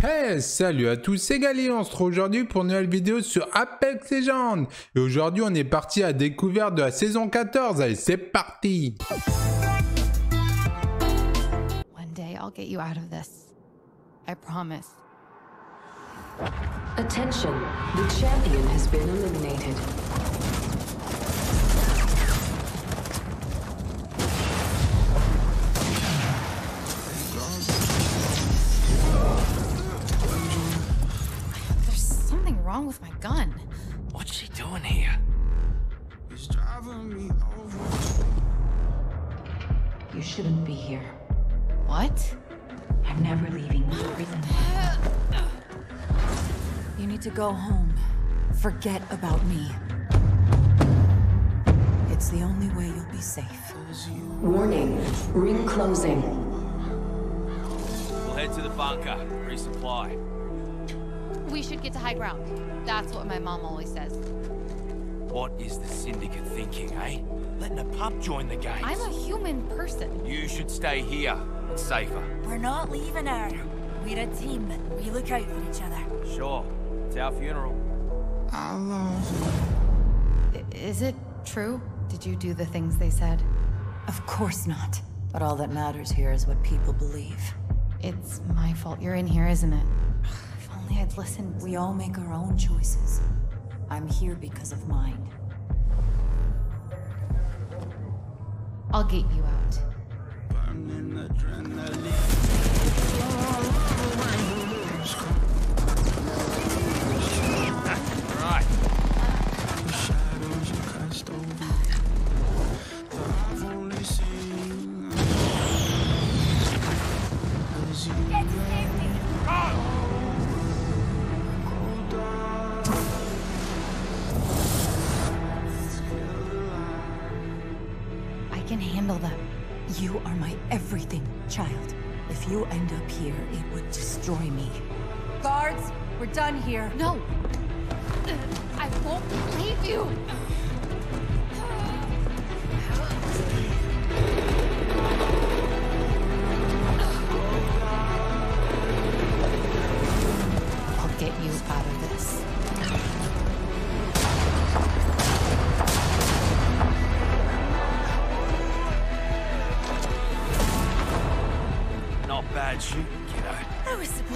Hey, salut à tous, c'est Gali, on se retrouve aujourd'hui pour une nouvelle vidéo sur Apex Legends. Et aujourd'hui, on est parti à découverte de la saison 14. Allez, c'est parti One day I'll get you out of this. I promise. Attention, the champion has been eliminated. Wrong with my gun. What's she doing here? You shouldn't be here. What? I'm never leaving this prison. You need to go home. Forget about me. It's the only way you'll be safe. Warning, ring closing. We'll head to the bunker, resupply. We should get to high ground. That's what my mom always says. What is the Syndicate thinking, eh? Letting a pup join the game. I'm a human person. You should stay here. It's safer. We're not leaving her. We're a team. We look out for each other. Sure. It's our funeral. I- Is it true? Did you do the things they said? Of course not. But all that matters here is what people believe. It's my fault you're in here, isn't it? If only I'd listened. We all make our own choices. I'm here because of mine. I'll get you out. You are my everything, child. If you end up here, it would destroy me. Guards, we're done here. No! I won't leave you!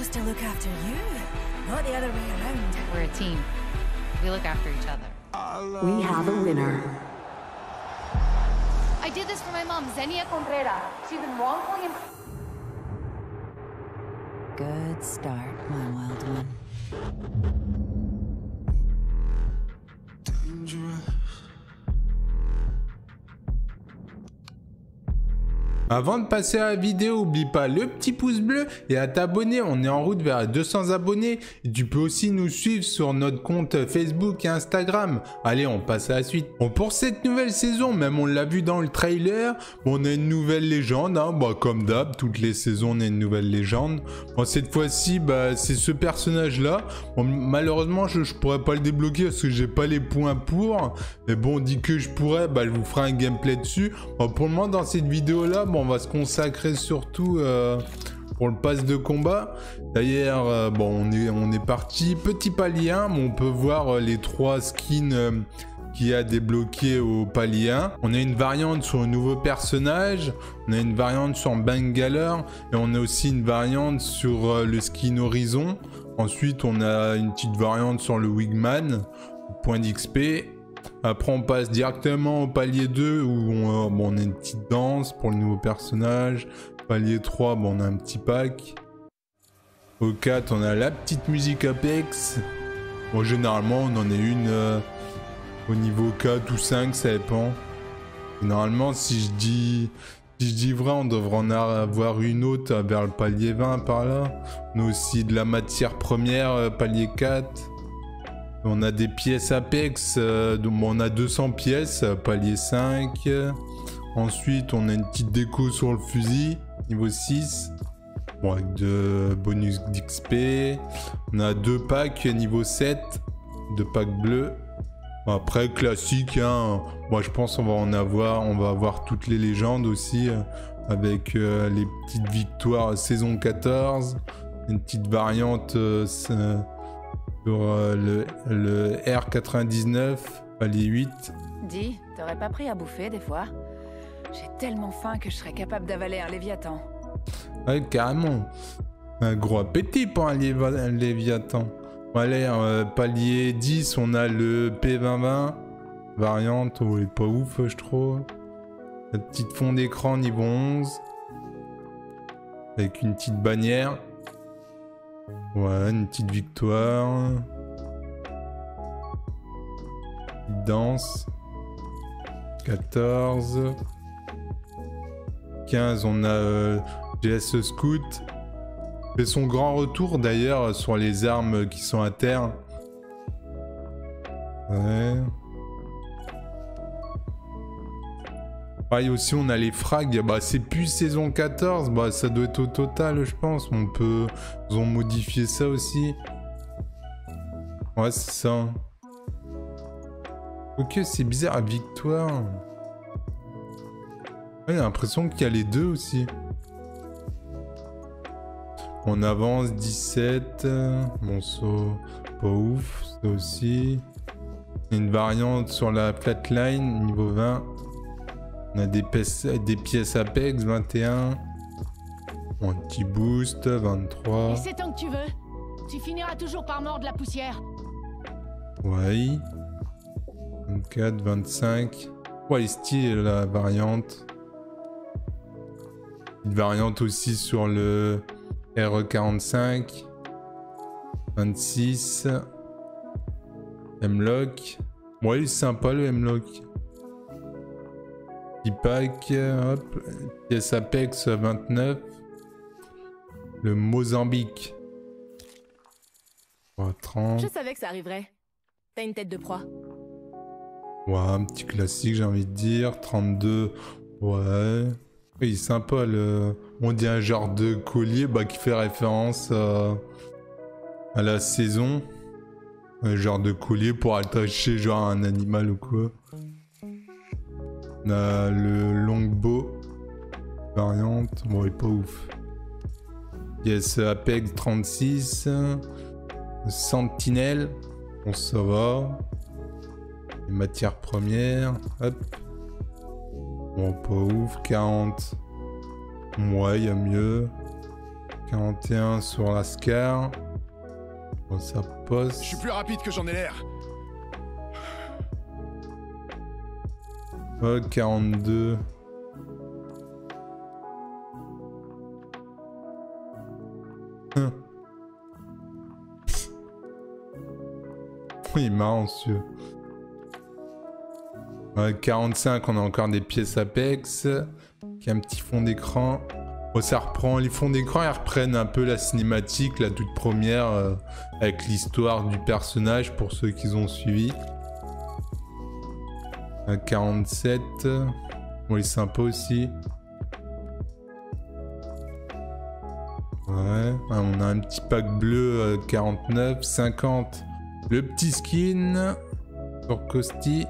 Supposed to look after you, not the other way around. We're a team. We look after each other. We have a winner. I did this for my mom, Xenia Contreras. She's been wrongfully imp- Good start, my wild one. Avant de passer à la vidéo, oublie pas le petit pouce bleu et à t'abonner. On est en route vers les 200 abonnés. Tu peux aussi nous suivre sur notre compte Facebook et Instagram. Allez, on passe à la suite. Bon, pour cette nouvelle saison, même on l'a vu dans le trailer, on a une nouvelle légende. Hein. Bah, comme d'hab, toutes les saisons, on a une nouvelle légende. Bon, cette fois-ci, bah, c'est ce personnage-là. Malheureusement, je, je pourrais pas le débloquer parce que j'ai pas les points pour. Mais bon, on dit que je pourrais, bah, je vous ferai un gameplay dessus. Bon, pour le moment, dans cette vidéo-là, bon, on va se consacrer surtout euh, pour le pass de combat. D'ailleurs, euh, bon, on est, parti. Petit palier 1, mais on peut voir euh, les trois skins y a débloqués au palier 1. On a une variante sur un nouveau personnage. On a une variante sur Bangalore. Et on a aussi une variante sur le skin Horizon. Ensuite, on a une petite variante sur le Wigman. Point d'XP. Après, on passe directement au palier 2 où on, euh, on a une petite danse pour le nouveau personnage. Palier 3, bon, on a un petit pack. Au 4, on a la petite musique Apex. Bon, généralement, on en a une euh, au niveau 4 ou 5, ça dépend. Et normalement, si je dis si je dis vrai, on devrait en avoir une autre vers le palier 20 par là. On a aussi de la matière première, euh, palier 4. On a des pièces Apex, euh, on a 200 pièces, palier 5. Ensuite, on a une petite déco sur le fusil, niveau 6. Bon, avec de bonus d'XP. On a deux packs, niveau 7. Deux packs bleus. Après, classique, hein. Moi, je pense qu'on va en avoir, on va avoir toutes les légendes aussi, euh, avec euh, les petites victoires saison 14. Une petite variante sur euh, le, le R99, palier 8. Dis, t'aurais pas pris à bouffer des fois? J'ai tellement faim que je serais capable d'avaler un léviathan. Ouais, carrément. Un gros appétit pour un, léva- un léviathan. Allez, euh, palier 10, on a le P2020. Variante, oh, elle est pas ouf, je trouve. La petite fond d'écran niveau 11. Avec une petite bannière. Ouais, une petite victoire. Petite danse. 14. 15, on a euh, GS Scout. Fait son grand retour d'ailleurs sur les armes qui sont à terre. Ouais. Pareil aussi, on a les frags. Bah, c'est plus saison 14. Bah, ça doit être au total, je pense. On peut. Ils ont modifié ça aussi. Ouais, c'est ça. Ok, c'est bizarre. Victoire. Ouais, j'ai l'impression qu'il y a les deux aussi. On avance 17. euh, Bon, saut, pas ouf. Ça aussi. Une variante sur la flatline, niveau 20. On a des pièces, des pièces Apex, 21. Bon, un petit boost, 23. Et c'est tant que tu veux. Tu finiras toujours par mordre la poussière. Ouais. 24, 25. Ouais, elle est stylée, la variante. Une variante aussi sur le RE45. 26. M-Lock. Ouais, il est sympa le M-Lock. Petit pack, hop. Pièce Apex 29. Le Mozambique. Oh, 30. Je savais que ça arriverait. T'as une tête de proie. Ouais, un petit classique, j'ai envie de dire. 32. Ouais. Oui, sympa le. On dit un genre de collier bah, qui fait référence à, à la saison. Un genre de collier pour attacher genre un animal ou quoi. On a le longbow. Variante. Bon, il est pas ouf. Yes, Apex 36. Sentinelle. Bon, ça va. Les matières premières. Hop. Bon, pas ouf. 40. Ouais, il y a mieux. 41 sur la Scar. Bon, ça. Je suis plus rapide que j'en ai l'air. Oh, 42. Hein. Oui, marrant, celui Ouais, 45, on a encore des pièces Apex. Qui a un petit fond d'écran. Bon, ça reprend les fonds d'écran, ils reprennent un peu la cinématique, la toute première, euh, avec l'histoire du personnage pour ceux qui ont suivi. Un 47. Bon, il est sympa aussi. Ouais, ah, on a un petit pack bleu euh, 49, 50. Le petit skin sur Costi.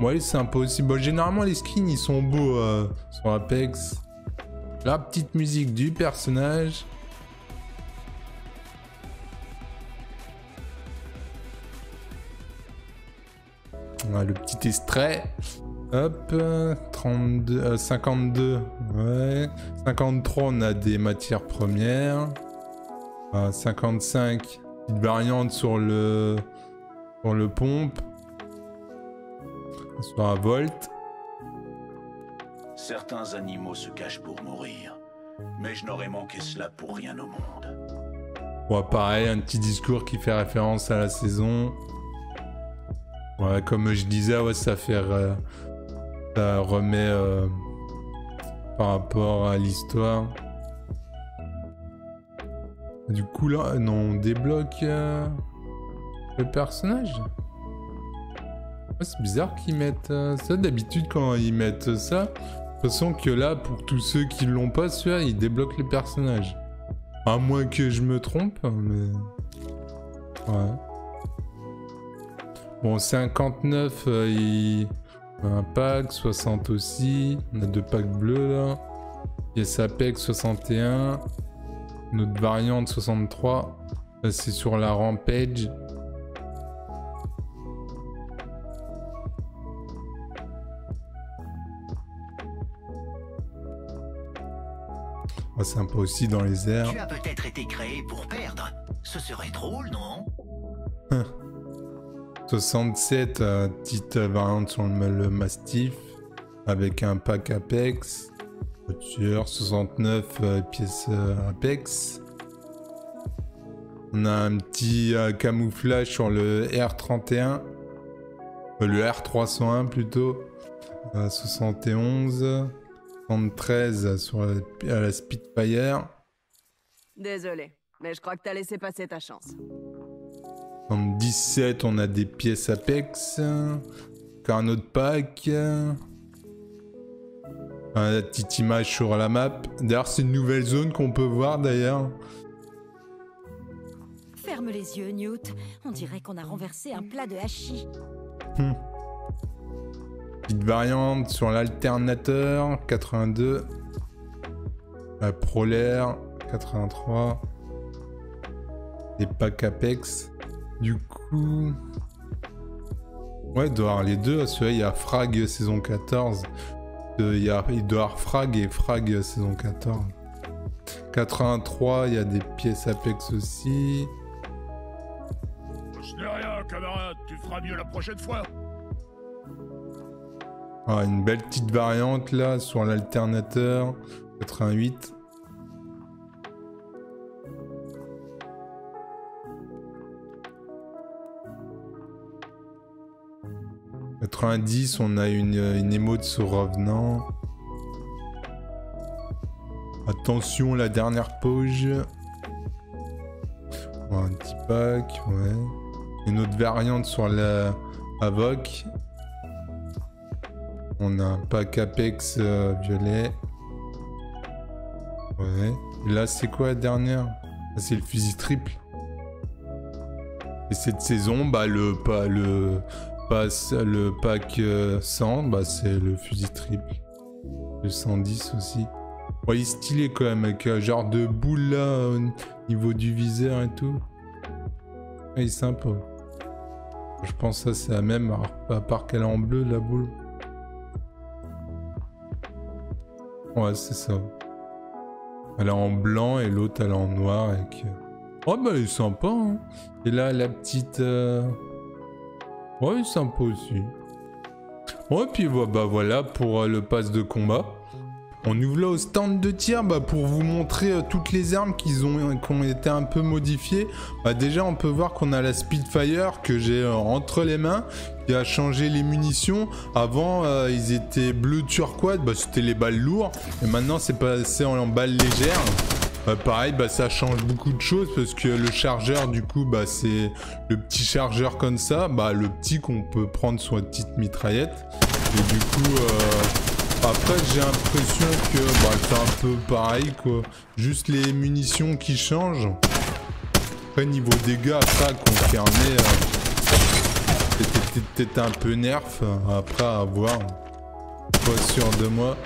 Ouais, il est sympa aussi. Bon, généralement, les skins, ils sont beaux euh, sur Apex. La petite musique du personnage. Ouais, le petit extrait. Hop, euh, 32, euh, 52, ouais. 53, on a des matières premières. Ah, 55, petite variante sur le, sur le pompe. Sur un volt. Certains animaux se cachent pour mourir, mais je n'aurais manqué cela pour rien au monde. Ouais, pareil, un petit discours qui fait référence à la saison. Ouais, comme je disais, ouais, ça fait. euh, ça remet euh, par rapport à l'histoire. Du coup, là, non, on débloque euh, le personnage. C'est bizarre qu'ils mettent ça. D'habitude, quand ils mettent ça, j'ai l'impression que là, pour tous ceux qui l'ont pas, celui-là, ils débloquent les personnages. À moins que je me trompe, mais. Ouais. Bon, 59, euh, il... un pack, 60 aussi. On a deux packs bleus là. Yes Apex 61. Notre variante 63, ça, c'est sur la Rampage. Ah, sympa aussi dans les airs. Tu as peut-être été créé pour perdre. Ce serait drôle, non? 67, euh, petite variante sur le, le Mastiff avec un pack Apex. Voiture, 69 euh, pièces euh, Apex. On a un petit euh, camouflage sur le R31. Euh, le R301 plutôt. Euh, 71. 73 sur la, à la Spitfire. Désolé, mais je crois que t'as laissé passer ta chance. En 17, on a des pièces Apex. Encore un autre pack. Un petite image sur la map. D'ailleurs, c'est une nouvelle zone qu'on peut voir d'ailleurs. Ferme les yeux, Newt. On dirait qu'on a renversé un plat de hachis. Petite variante sur l'alternateur. 82. La Prolaire. 83. Des packs Apex. Du coup... Ouais, il doit y avoir les deux. Celui-là, il y a Frag saison 14. Euh, Il, y a, il doit y avoir Frag et Frag saison 14. 83, il y a des pièces Apex aussi. Ce n'est rien, camarade. Tu feras mieux la prochaine fois. Ah, une belle petite variante là sur l'alternateur. 88. « 90, on a une, une émote sur Revenant. Attention, la dernière pause. Ouais, un petit pack, ouais. Une autre variante sur la Avoc. On a un pack Apex euh, violet. Ouais. Là, c'est quoi la dernière? Ah, C'est le fusil triple. Et cette saison, bah, le, pas, le, pass, le pack euh, 100, bah, c'est le fusil triple. Le 110 aussi. Il est stylé quand même, avec un genre de boule là, au niveau du viseur et tout. Il est sympa. Je pense que ça, c'est la même, à part qu'elle est en bleu, la boule. Ouais, c'est ça. Elle est en blanc et l'autre elle est en noir avec. Oh bah elle est sympa. Hein. Et là la petite. euh, Ouais, sympa aussi. Ouais, puis bah voilà pour euh, le pass de combat. On ouvre là au stand de tir bah, pour vous montrer euh, toutes les armes ont, qui ont été un peu modifiées. Bah, déjà, on peut voir qu'on a la Spitfire que j'ai euh, entre les mains, qui a changé les munitions. Avant, euh, ils étaient bleu turquoise, bah, c'était les balles lourdes. Et maintenant, c'est passé en, en balles légères. Bah, pareil, bah, ça change beaucoup de choses parce que le chargeur, du coup, bah, c'est le petit chargeur comme ça, bah, le petit qu'on peut prendre sur une petite mitraillette. Et du coup, euh, après, j'ai l'impression que bah, c'est un peu pareil, quoi. Juste les munitions qui changent. Après, niveau dégâts, ça, confirmé, euh, c'était peut-être un peu nerf. euh, Après, à voir. Pas sûr de moi.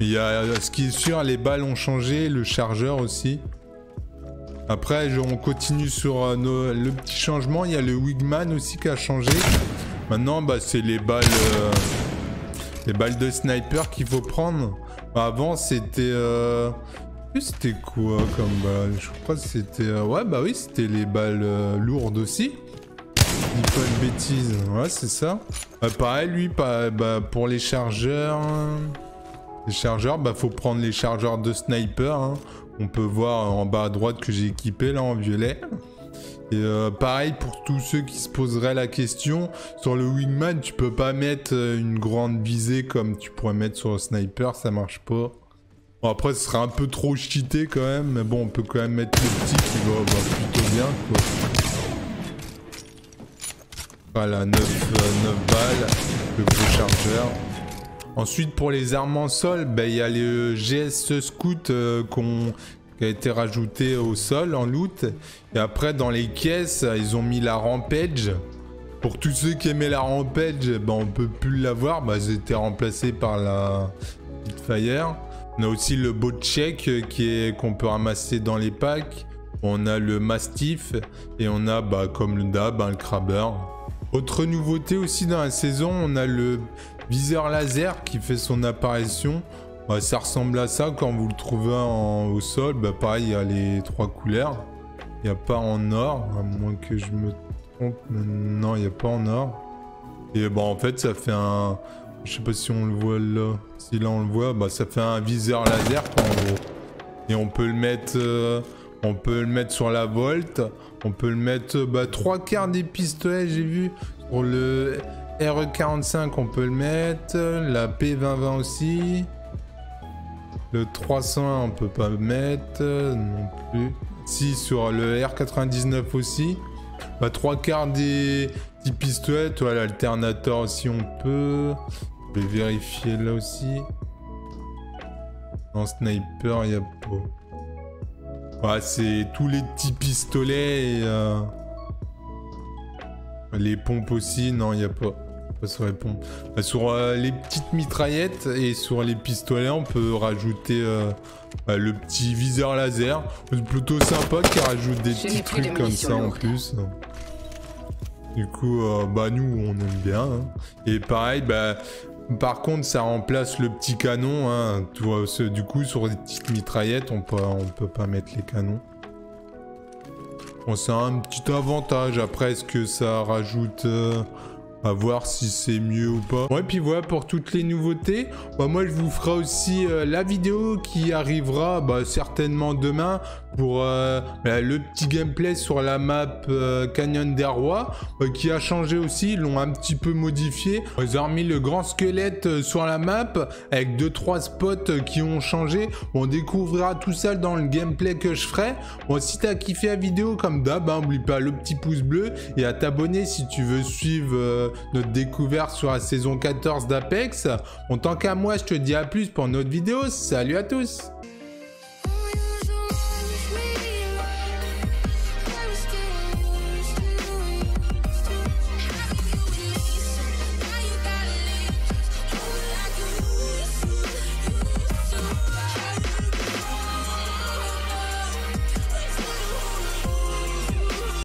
Il y a, ce qui est sûr, les balles ont changé, le chargeur aussi. Après, on continue sur euh, le petit changement. Il y a le Wigman aussi qui a changé. Maintenant, bah, c'est les balles, euh, les balles de sniper qu'il faut prendre. Avant, c'était, euh, c'était quoi comme balle? Je crois que c'était, ouais, bah oui, c'était les balles lourdes aussi. Dis pas de bêtises. Ouais, c'est ça. Pareil, lui, bah, pour les chargeurs. Les chargeurs, bah faut prendre les chargeurs de sniper. hein. On peut voir en bas à droite que j'ai équipé là en violet. Et euh, pareil pour tous ceux qui se poseraient la question, sur le Wingman, tu peux pas mettre euh, une grande visée comme tu pourrais mettre sur le sniper, ça marche pas. Bon, après, ce serait un peu trop cheaté quand même, mais bon, on peut quand même mettre le petit qui va, plutôt bien. Voilà, 9, 9 balles, le gros chargeur. Ensuite, pour les armes en sol, ben, il y a le GS Scout euh, qui a été rajouté au sol en loot. Et après, dans les caisses, ils ont mis la Rampage. Pour tous ceux qui aimaient la Rampage, ben, on peut plus l'avoir. Ben, J'ai été remplacé par la Fire. On a aussi le bot check euh, qu'on peut ramasser dans les packs. On a le Mastiff et on a, bah, comme le DAB, le Crabber. Autre nouveauté aussi dans la saison, on a le viseur laser qui fait son apparition. Bah, ça ressemble à ça quand vous le trouvez au sol. Bah, pareil, il y a les trois couleurs. Il n'y a pas en or, à moins que je me trompe. Non, il n'y a pas en or. Et bah, en fait, ça fait un... Je sais pas si on le voit là. Si là on le voit, bah, ça fait un viseur laser. Et on peut le mettre... euh, on peut le mettre sur la Volt. On peut le mettre bah, trois quarts des pistolets, j'ai vu. Pour le RE45, on peut le mettre. La P2020 aussi. Le 301, on peut pas le mettre non plus. Si, sur le R99 aussi. Bah, trois quarts des petits pistolets. Toi, l'alternateur aussi, on peut. Je vais vérifier là aussi. En sniper, il n'y a pas. Ouais, c'est tous les petits pistolets et euh, les pompes aussi. Non, il n'y a pas. Pas sur les pompes. Bah, sur euh, les petites mitraillettes et sur les pistolets, on peut rajouter euh, bah, le petit viseur laser. C'est plutôt sympa qui rajoute des Je petits trucs comme ça en plus. Du coup, euh, bah nous, on aime bien. hein. Et pareil, bah, par contre, ça remplace le petit canon. Hein. Tu vois, ce- du coup, sur les petites mitraillettes, on peut, on peut pas mettre les canons. Bon, c'est un petit avantage. Après, est-ce que ça rajoute... euh, à voir si c'est mieux ou pas. Ouais, puis voilà pour toutes les nouveautés. Bah, moi, je vous ferai aussi euh, la vidéo qui arrivera bah, certainement demain pour euh, bah, le petit gameplay sur la map euh, Canyon des Rois qui a changé aussi. Ils l'ont un petit peu modifié. Ils ont remis le grand squelette sur la map avec 2-3 spots qui ont changé. On découvrira tout ça dans le gameplay que je ferai. Bon, si t'as kiffé la vidéo comme d'hab, hein, oublie pas le petit pouce bleu et à t'abonner si tu veux suivre notre découverte sur la saison 14 d'Apex. Bon, tant qu'à moi, je te dis à plus pour notre vidéo. Salut à tous